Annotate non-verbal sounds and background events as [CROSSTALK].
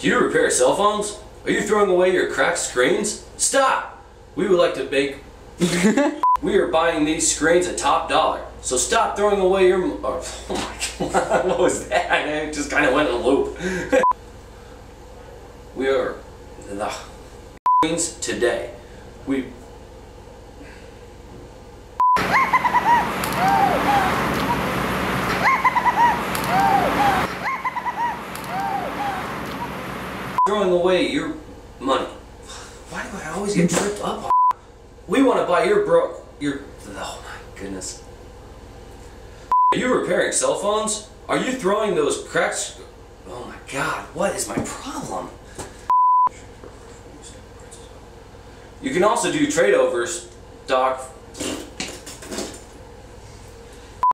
Do you repair cell phones? Are you throwing away your cracked screens? Stop! We would like to make. [LAUGHS] we are buying these screens at top dollar. So stop throwing away your. Oh, [LAUGHS] oh my god, [LAUGHS] what was that? It just kind of went in a loop. we are. The screens today. We. Throwing away your money. Why do I always get tripped up on? We want to buy your bro... Your... Oh my goodness. Are you repairing cell phones? Are you throwing those cracks... Oh my god, what is my problem? You can also do trade overs, Doc,